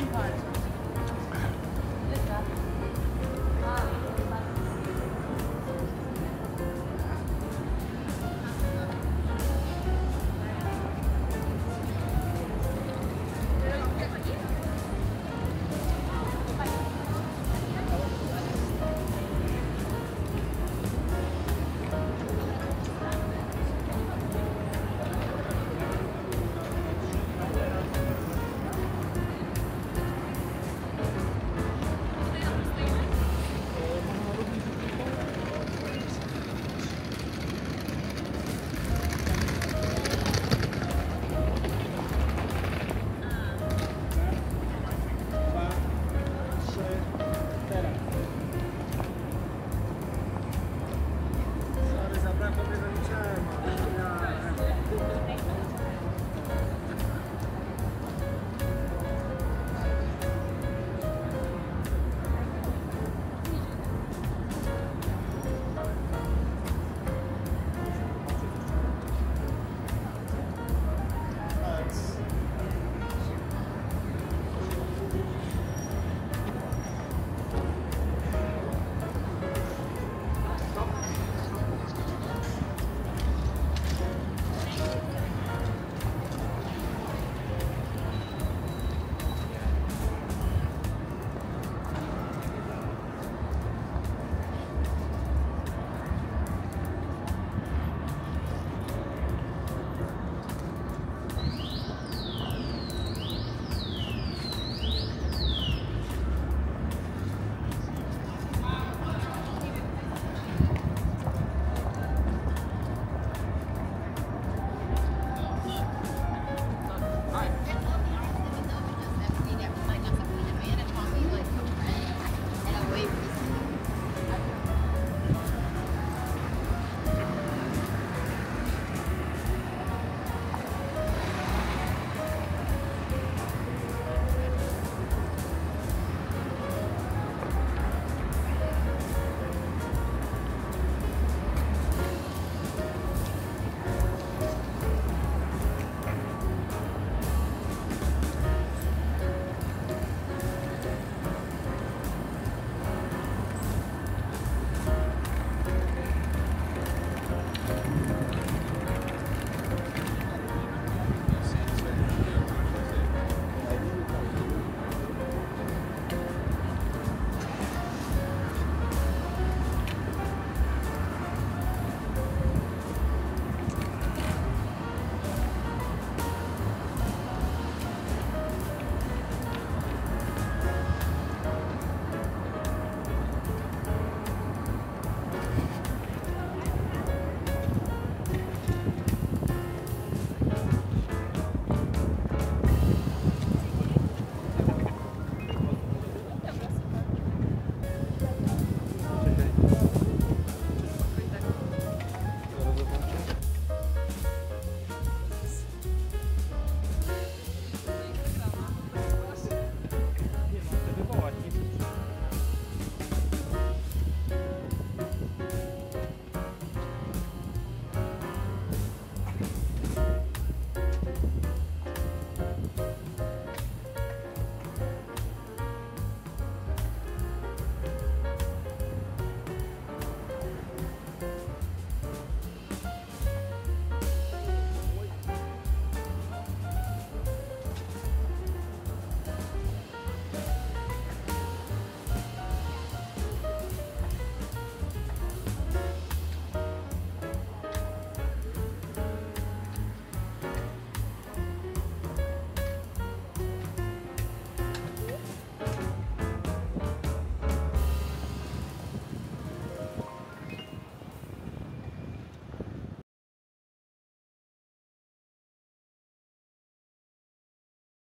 no